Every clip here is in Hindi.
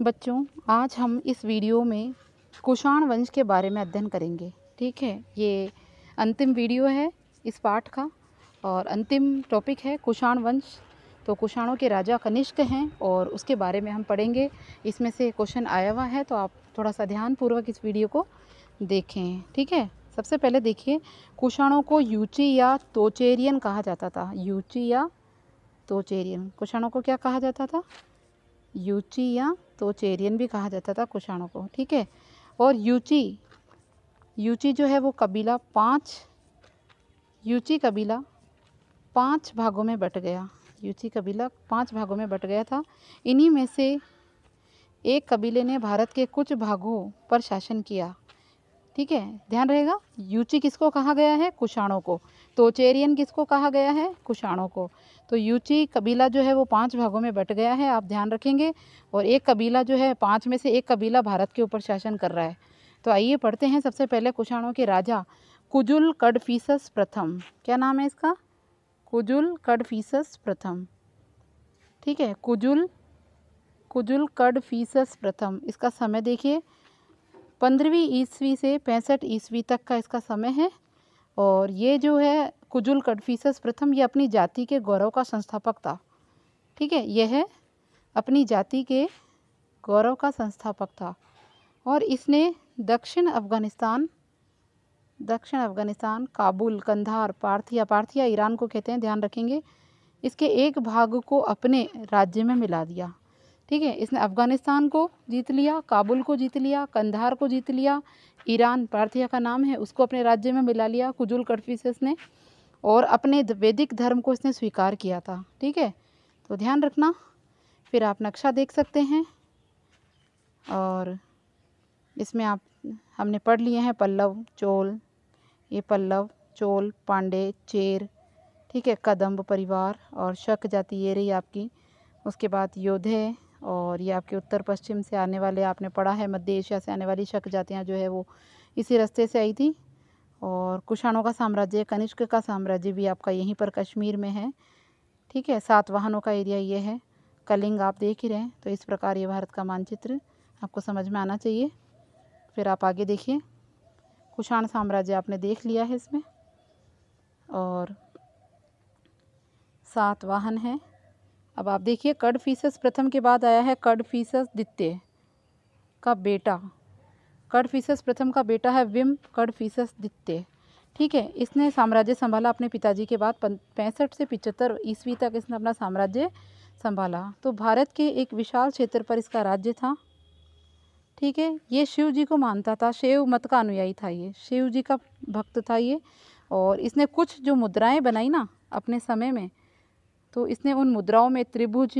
बच्चों, आज हम इस वीडियो में कुषाण वंश के बारे में अध्ययन करेंगे, ठीक है? ये अंतिम वीडियो है इस पाठ का और अंतिम टॉपिक है कुषाण वंश। तो कुषाणों के राजा कनिष्क हैं और उसके बारे में हम पढ़ेंगे। इसमें से क्वेश्चन आया हुआ है तो आप थोड़ा सा ध्यानपूर्वक इस वीडियो को देखें, ठीक है? सबसे पहले देखिए, कुषाणों को यूची या तोचेरियन कहा जाता था। यूची या तोचेरियन, कुषाणों को क्या कहा जाता था? यूची या तो चेरियन भी कहा जाता था कुषाणों को, ठीक है? और यूची यूची जो है वो कबीला पाँच, यूची कबीला पाँच भागों में बट गया, यूची कबीला पाँच भागों में बट गया था। इन्हीं में से एक कबीले ने भारत के कुछ भागों पर शासन किया। ठीक है, ध्यान रहेगा यूची किसको कहा गया है? कुषाणों को। तोचेरियन किसको कहा गया है? कुषाणों को। तो यूची कबीला जो है वो पाँच भागों में बट गया है, आप ध्यान रखेंगे। और एक कबीला जो है, पाँच में से एक कबीला भारत के ऊपर शासन कर रहा है। तो आइए पढ़ते हैं सबसे पहले कुषाणों के राजा कुजुल कडफीसस प्रथम। क्या नाम है इसका? कुजुल कडफीसस प्रथम। ठीक है, कुजुल कुजुल कडफीसस प्रथम। इसका समय देखिए। पंद्रहवीं ईस्वी से पैंसठ ईस्वी तक का इसका समय है। और ये जो है, कुजुल कडफीसस प्रथम, ये अपनी जाति के गौरव का संस्थापक था। ठीक है यह है अपनी जाति के गौरव का संस्थापक था। और इसने दक्षिण अफ़गानिस्तान दक्षिण Afghanistan, Kabul, Kandahar, Parthia Parthia, Iran को कहते हैं, ध्यान रखेंगे। इसके एक भाग को अपने राज्य में मिला दिया। ठीक है? इसने अफ़गानिस्तान को जीत लिया, काबुल को जीत लिया, कंधार को जीत लिया, ईरान पार्थिया का नाम है, उसको अपने राज्य में मिला लिया, कुजुल कटफिसस ने, और अपने वैदिक धर्म को इसने स्वीकार किया था, ठीक है? तो ध्यान रखना, फिर आप नक्शा देख सकते हैं, और इसमें आप, हमने पढ़ लिए हैं, पल्लव, चोल, ये पल्लव, चोल, पांडे, चेर, ठीक है? कदम्ब परिवार और शक जाति ये रही आपकी, उसके बाद योधे और ये आपके उत्तर पश्चिम से आने वाले, आपने पढ़ा है, मध्य एशिया से आने वाली शक जातियाँ जो है वो इसी रास्ते से आई थी। और कुषाणों का साम्राज्य, कनिष्क का साम्राज्य भी आपका यहीं पर कश्मीर में है। ठीक है, सात वाहनों का एरिया ये है। कलिंग आप देख ही रहे हैं तो इस प्रकार ये भारत का मानचित्र आपको समझ में आना चाहिए। फिर आप आगे देखिए। कुषाण साम्राज्य आपने देख लिया है इसमें। और सात वाहन हैं। अब आप देखिए कड फीसस प्रथम के बाद आया है कड फीसस द्वितीय का बेटा। कड फीसस प्रथम का बेटा है विम कड फीसस द्वितीय। ठीक है, इसने साम्राज्य संभाला अपने पिताजी के बाद पैंसठ से पिचहत्तर ईस्वी तक इसने अपना साम्राज्य संभाला। तो भारत के एक विशाल क्षेत्र पर इसका राज्य था। ठीक है, ये शिव जी को मानता था, शिव मत का अनुयायी था ये शिव जी का भक्त था ये। और इसने कुछ जो मुद्राएँ बनाई ना, अपने समय में तो इसने उन मुद्राओं में त्रिभुज,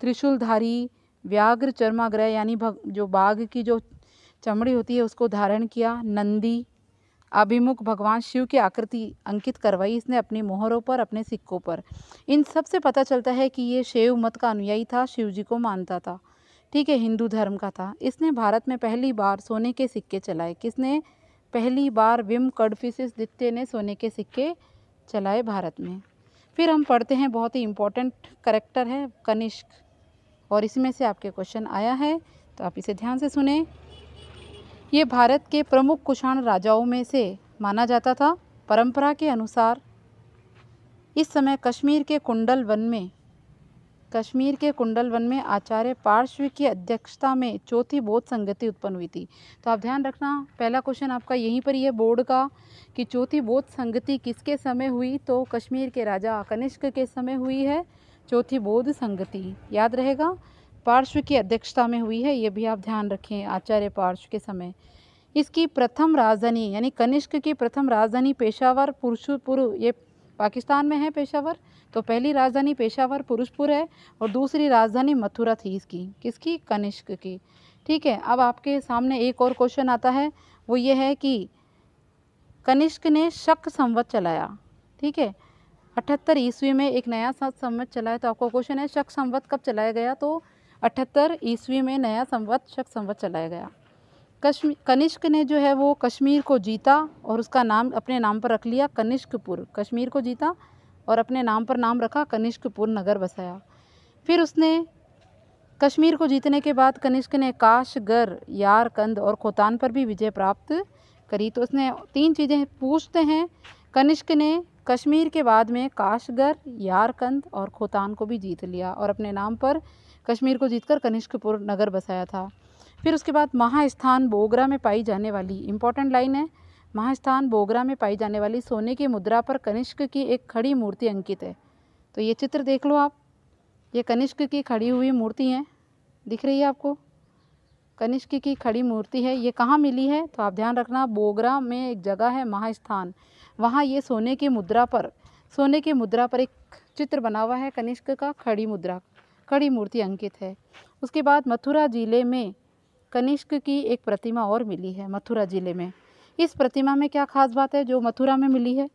त्रिशूलधारी, व्याघ्र चर्माग्रह यानी जो बाघ की जो चमड़ी होती है उसको धारण किया, नंदी, अभिमुख भगवान शिव की आकृति अंकित करवाई इसने अपनी मोहरों पर, अपने सिक्कों पर। इन सबसे पता चलता है कि ये शिव मत का अनुयायी था शिव जी को मानता था। ठीक है, हिंदू धर्म का था। इसने भारत में पहली बार सोने के सिक्के चलाए। किसने? पहली बार विम कडफिसिस द्वितीय ने सोने के सिक्के चलाए भारत में। फिर हम पढ़ते हैं, बहुत ही इम्पोर्टेंट करेक्टर है, कनिष्क। और इसमें से आपके क्वेश्चन आया है तो आप इसे ध्यान से सुने। ये भारत के प्रमुख कुषाण राजाओं में से माना जाता था, परंपरा के अनुसार। इस समय कश्मीर के कुंडल वन में कश्मीर के कुंडल वन में आचार्य पार्श्व की अध्यक्षता में चौथी बौद्ध संगति उत्पन्न हुई थी। तो आप ध्यान रखना, पहला क्वेश्चन आपका यहीं पर ही है बोर्ड का, कि चौथी बौद्ध संगति किसके समय हुई? तो कश्मीर के राजा कनिष्क के समय हुई है, चौथी बौद्ध संगति। याद रहेगा, पार्श्व की अध्यक्षता में हुई है, ये भी आप ध्यान रखें, आचार्य पार्श्व के समय। इसकी प्रथम राजधानी, यानी कनिष्क की प्रथम राजधानी पेशावर पुरुषपुर ये पाकिस्तान में है पेशावर तो पहली राजधानी पेशावर पुरुषपुर है और दूसरी राजधानी मथुरा थी इसकी। किसकी? कनिष्क की। ठीक है, अब आपके सामने एक और क्वेश्चन आता है। वो ये है कि कनिष्क ने शक संवत चलाया। ठीक है, अठहत्तर ईस्वी में एक नया संवत चलाया तो आपका क्वेश्चन है, शक संवत कब चलाया गया? तो अठहत्तर ईस्वी में नया संवत, शक संवत चलाया गया। कश्मीर कनिष्क ने जो है वो कश्मीर को जीता और उसका नाम, अपने नाम पर रख लिया कनिष्कपुर। कश्मीर को जीता और अपने नाम पर नाम रखा कनिष्कपुर नगर बसाया। फिर उसने कश्मीर को जीतने के बाद कनिष्क ने काशगर, यारकंद और खोतान पर भी विजय प्राप्त करी। तो उसने तीन चीज़ें पूछते हैं। कनिष्क ने कश्मीर के बाद में काशगर, यारकंद और खोतान को भी जीत लिया और अपने नाम पर कश्मीर को जीतकर कनिष्कपुर नगर बसाया था। फिर उसके बाद महास्थान बोगरा में पाई जाने वाली इम्पोर्टेंट लाइन है, महास्थान बोगरा में पाई जाने वाली सोने की मुद्रा पर कनिष्क की एक खड़ी मूर्ति अंकित है। तो ये चित्र देख लो आप। ये कनिष्क की खड़ी हुई मूर्ति हैं। दिख रही है आपको? कनिष्क की खड़ी मूर्ति है, ये कहाँ मिली है? तो आप ध्यान रखना, बोगरा में एक जगह है, महास्थान। वहाँ ये सोने की मुद्रा पर, सोने की मुद्रा पर एक चित्र बना हुआ है, कनिष्क का खड़ी मुद्रा, खड़ी मूर्ति अंकित है। उसके बाद मथुरा ज़िले में कनिष्क की एक प्रतिमा और मिली है, मथुरा ज़िले में। इस प्रतिमा में क्या खास बात है जो मथुरा में मिली है?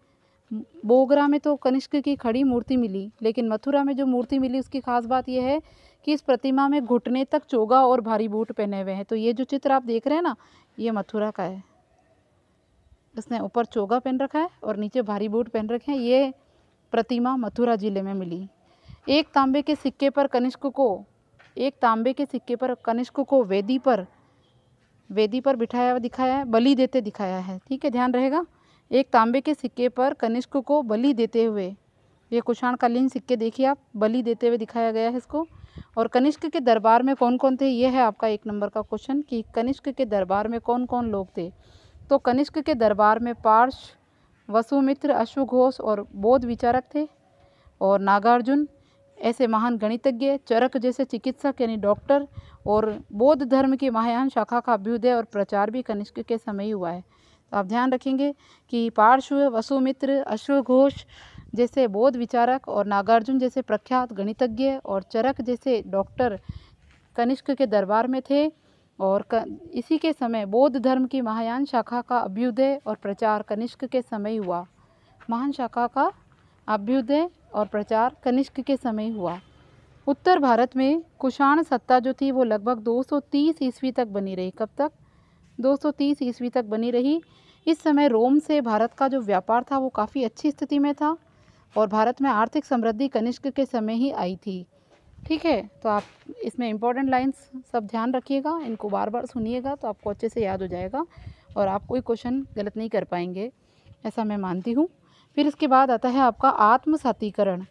बोगरा में तो कनिष्क की खड़ी मूर्ति मिली, लेकिन मथुरा में जो मूर्ति मिली उसकी खास बात यह है कि इस प्रतिमा में घुटने तक चोगा और भारी बूट पहने हुए हैं। तो ये जो चित्र आप देख रहे हैं ना, ये मथुरा का है। इसने ऊपर चोगा पहन रखा है और नीचे भारी बूट पहन रखे हैं। ये प्रतिमा मथुरा ज़िले में मिली। एक तांबे के सिक्के पर कनिष्क को, एक तांबे के सिक्के पर कनिष्क को वेदी पर वेदी पर बिठाया हुआ दिखाया है, बलि देते दिखाया है। ठीक है, ध्यान रहेगा। एक तांबे के सिक्के पर कनिष्क को बलि देते हुए, ये कुषाणकालीन सिक्के देखिए आप, बलि देते हुए दिखाया गया है इसको। और कनिष्क के दरबार में कौन कौन थे? ये है आपका एक नंबर का क्वेश्चन कि कनिष्क के दरबार में कौन कौन लोग थे? तो कनिष्क के दरबार में पार्श, वसुमित्र अश्वघोष और बौद्ध विचारक थे और नागार्जुन, ऐसे महान गणितज्ञ, चरक जैसे चिकित्सक यानी डॉक्टर और बौद्ध धर्म की महायान शाखा का अभ्युदय और प्रचार भी कनिष्क के समय ही हुआ है। तो आप ध्यान रखेंगे कि पार्श्व वसुमित्र अश्वघोष जैसे बौद्ध विचारक और नागार्जुन जैसे प्रख्यात गणितज्ञ और चरक जैसे डॉक्टर कनिष्क के दरबार में थे और इसी के समय बौद्ध धर्म की महायान शाखा का अभ्युदय और प्रचार कनिष्क के समय हुआ। महान शाखा का अभ्युदय और प्रचार कनिष्क के समय हुआ। उत्तर भारत में कुषाण सत्ता जो थी वो लगभग 230 ईस्वी तक बनी रही। कब तक? 230 ईस्वी तक बनी रही। इस समय रोम से भारत का जो व्यापार था वो काफ़ी अच्छी स्थिति में था। और भारत में आर्थिक समृद्धि कनिष्क के समय ही आई थी। ठीक है तो आप इसमें इंपॉर्टेंट लाइंस सब ध्यान रखिएगा, इनको बार बार सुनिएगा तो आपको अच्छे से याद हो जाएगा और आप कोई क्वेश्चन गलत नहीं कर पाएँगे, ऐसा मैं मानती हूँ। फिर इसके बाद आता है आपका आत्मसातीकरण।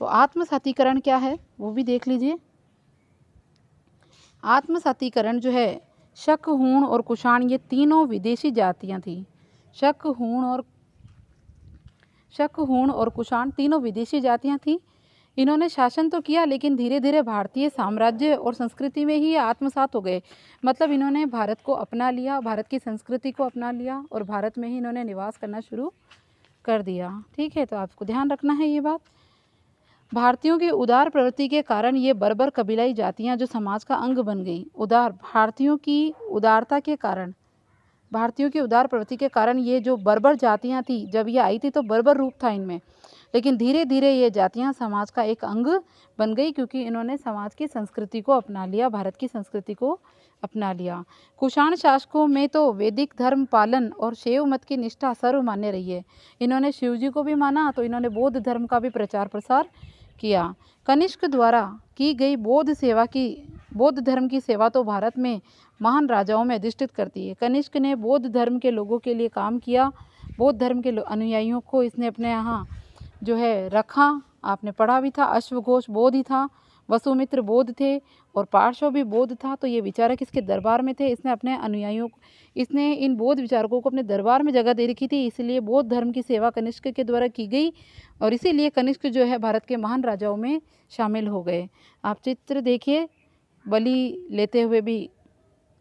तो आत्मसातीकरण क्या है, वो भी देख लीजिए। आत्मसातीकरण जो है, शक, हूण और कुषाण ये तीनों विदेशी जातियाँ थी। शक, हूण और शक, हूण और कुषाण तीनों विदेशी जातियाँ थीं। इन्होंने शासन तो किया, लेकिन धीरे धीरे भारतीय साम्राज्य और संस्कृति में ही आत्मसात हो गए। मतलब इन्होंने भारत को अपना लिया, भारत की संस्कृति को अपना लिया और भारत में ही इन्होंने निवास करना शुरू कर दिया। ठीक है तो आपको ध्यान रखना है ये बात। भारतीयों की उदार प्रवृत्ति के कारण ये बर्बर कबीलाई जातियाँ जो समाज का अंग बन गई। उदार, भारतीयों की उदारता के कारण भारतीयों की उदार प्रवृत्ति के कारण ये जो बर्बर जातियाँ थी, जब ये आई थी तो बर्बर रूप था इनमें। लेकिन धीरे धीरे ये जातियाँ समाज का एक अंग बन गई क्योंकि इन्होंने समाज की संस्कृति को अपना लिया, भारत की संस्कृति को अपना लिया। कुषाण शासकों में तो वैदिक धर्म पालन और शैव मत की निष्ठा सर्वमान्य रही है। इन्होंने शिव जी को भी माना तो इन्होंने बौद्ध धर्म का भी प्रचार प्रसार किया। कनिष्क द्वारा की गई बौद्ध सेवा की, बौद्ध धर्म की सेवा तो भारत में महान राजाओं में अधिष्ठित करती है। कनिष्क ने बौद्ध धर्म के लोगों के लिए काम किया। बौद्ध धर्म के अनुयायियों को इसने अपने यहाँ जो है रखा। आपने पढ़ा भी था, अश्वघोष बोध ही था, वसुमित्र बोध थे और पार्श्व भी बोध था। तो ये विचारक इसके दरबार में थे। इसने अपने अनुयायियों इसने इन बौद्ध विचारकों को अपने दरबार में जगह दे रखी थी। इसलिए बौद्ध धर्म की सेवा कनिष्क के द्वारा की गई और इसीलिए कनिष्क जो है भारत के महान राजाओं में शामिल हो गए। आप चित्र देखिए, बलि लेते हुए भी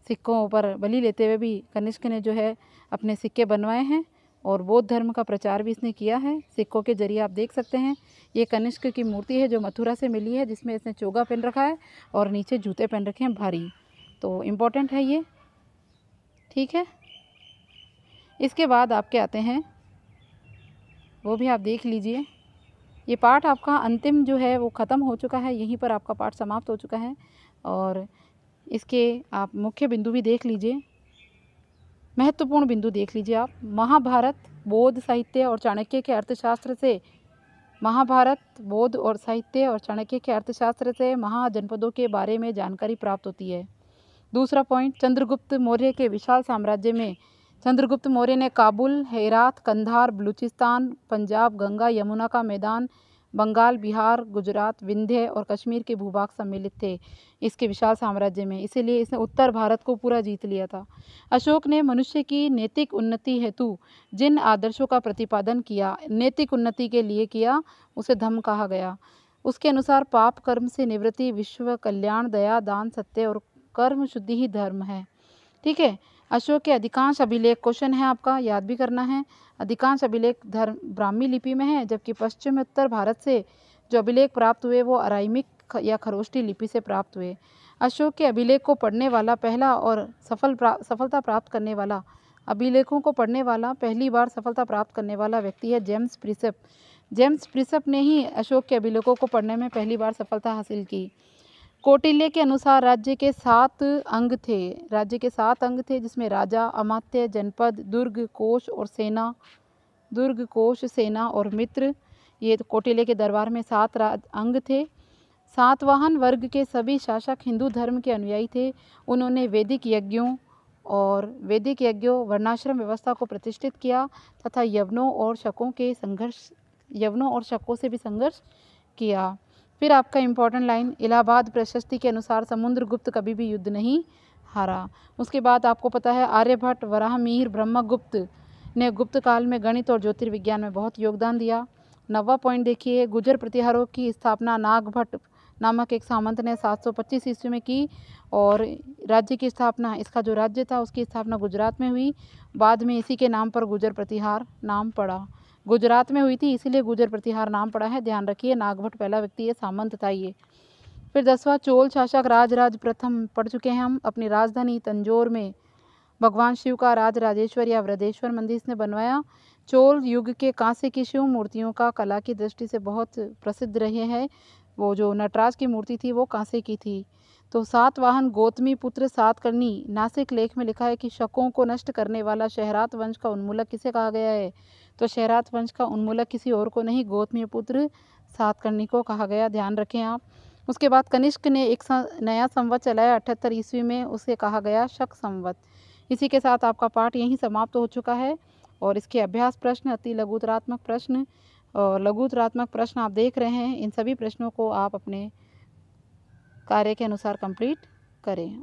सिक्कों पर बलि लेते हुए भी कनिष्क ने जो है अपने सिक्के बनवाए हैं और बौद्ध धर्म का प्रचार भी इसने किया है। सिक्कों के ज़रिए आप देख सकते हैं, ये कनिष्क की मूर्ति है जो मथुरा से मिली है, जिसमें इसने चोगा पहन रखा है और नीचे जूते पहन रखे हैं भारी। तो इम्पोर्टेंट है ये। ठीक है? इसके बाद आपके आते हैं। वो भी आप देख लीजिए। ये पाठ आपका अंतिम जो है वो ख़त्म हो चुका है। यहीं पर आपका पाठ समाप्त हो चुका है और इसके आप मुख्य बिंदु भी देख लीजिए। महत्वपूर्ण बिंदु देख लीजिए आप। महाभारत, बौद्ध साहित्य और चाणक्य के अर्थशास्त्र से। महाभारत, बौद्ध और साहित्य और चाणक्य के अर्थशास्त्र से महाजनपदों के बारे में जानकारी प्राप्त होती है। दूसरा पॉइंट, चंद्रगुप्त मौर्य के विशाल साम्राज्य में। चंद्रगुप्त मौर्य ने काबुल, हेरात, कंधार, बलूचिस्तान, पंजाब, गंगा, यमुना का मैदान बंगाल, बिहार, गुजरात, विंध्य और कश्मीर के भूभाग सम्मिलित थे। इसके विशाल साम्राज्य में। इसीलिए इसने उत्तर भारत को पूरा जीत लिया था। अशोक ने मनुष्य की नैतिक उन्नति हेतु जिन आदर्शों का प्रतिपादन किया, नैतिक उन्नति के लिए किया, उसे धम कहा गया। उसके अनुसार पाप, कर्म से निवृत्ति, विश्व कल्याण, दया, दान, सत्य और कर्म शुद्धि ही धर्म है। ठीक है? अशोक के अधिकांश अभिलेख क्वेश्चन है आपका याद भी करना है। अधिकांश अभिलेख धर्म ब्राह्मी लिपि में है जबकि पश्चिम उत्तर भारत से जो अभिलेख प्राप्त हुए वो अराइमिक या खरोष्टी लिपि से प्राप्त हुए। अशोक के अभिलेख को पढ़ने वाला पहला और सफल प्रा, सफलता प्राप्त करने वाला अभिलेखों को पढ़ने वाला पहली बार सफलता प्राप्त करने वाला व्यक्ति है जेम्स प्रिसप। जेम्स प्रिसप ने ही अशोक के अभिलेखों को पढ़ने में पहली बार सफलता हासिल की। कौटिल्य के अनुसार राज्य के सात अंग थे। राज्य के सात अंग थे, जिसमें राजा, अमात्य, जनपद, दुर्ग, कोश और सेना, दुर्ग, कोश, सेना और मित्र। ये तो कौटिल्य के दरबार में सात अंग थे। सातवाहन वर्ग के सभी शासक हिंदू धर्म के अनुयायी थे। उन्होंने वैदिक यज्ञों और वैदिक यज्ञों, वर्णाश्रम व्यवस्था को प्रतिष्ठित किया तथा यवनों और शकों के संघर्ष, यवनों और शकों से भी संघर्ष किया। फिर आपका इम्पोर्टेंट लाइन इलाहाबाद प्रशस्ति के अनुसार समुद्रगुप्त कभी भी युद्ध नहीं हारा। उसके बाद आपको पता है, आर्यभट्ट, वराहमीर, ब्रह्मगुप्त ने गुप्त काल में गणित और ज्योतिर्विज्ञान में बहुत योगदान दिया। नवा पॉइंट देखिए, गुजर प्रतिहारों की स्थापना नागभट्ट नामक एक सामंत ने 725 ईस्वी में की और राज्य की स्थापना, इसका जो राज्य था, उसकी स्थापना गुजरात में हुई। बाद में इसी के नाम पर गुजर प्रतिहार नाम पड़ा। गुजरात में हुई थी, इसीलिए गुजर प्रतिहार नाम पड़ा है। ध्यान रखिए, नागभट्ट पहला व्यक्ति है, सामंत था ये। फिर दसवां, चोल शासक राजराज प्रथम, पढ़ चुके हैं हम। अपनी राजधानी तंजोर में भगवान शिव का राज राजेश्वर या वृद्धेश्वर मंदिर इसने बनवाया। चोल युग के कांसे की शिव मूर्तियों का कला की दृष्टि से बहुत प्रसिद्ध रहे हैं। वो जो नटराज की मूर्ति थी, वो कांसे की थी। तो सात वाहन, गौतमी पुत्र, सात करनी नासिक लेख में लिखा है कि शकों को नष्ट करने वाला शहरात वंश का उन्मूलक किसे कहा गया है? तो शहरात वंश का उन्मूलक किसी और को नहीं, गौतमी पुत्र सातकर्णी को कहा गया। ध्यान रखें आप। उसके बाद कनिष्क ने एक नया संवत चलाया। अठहत्तर ईस्वी में उसे कहा गया शक संवत। इसी के साथ आपका पाठ यहीं समाप्त हो चुका है और इसके अभ्यास प्रश्न, अति लघुतरात्मक प्रश्न और लघुतरात्मक प्रश्न आप देख रहे हैं। इन सभी प्रश्नों को आप अपने कार्य के अनुसार कंप्लीट करें।